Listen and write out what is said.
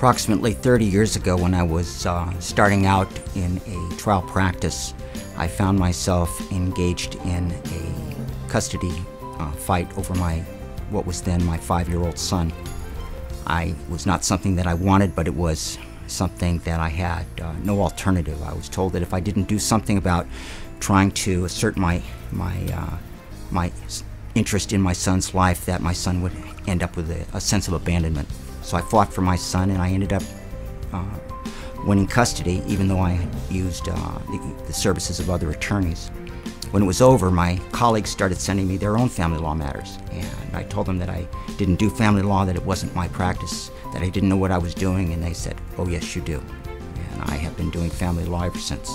Approximately 30 years ago, when I was uh, starting out in a trial practice, I found myself engaged in a custody uh, fight over my, what was then my five-year-old son. I was not something that I wanted, but it was something that I had uh, no alternative. I was told that if I didn't do something about trying to assert my my uh, my interest in my son's life, that my son would end up with a, a sense of abandonment. So I fought for my son, and I ended up uh, winning custody, even though I had used uh, the, the services of other attorneys. When it was over, my colleagues started sending me their own family law matters, and I told them that I didn't do family law, that it wasn't my practice, that I didn't know what I was doing, and they said, Oh, yes, you do. And I have been doing family law ever since.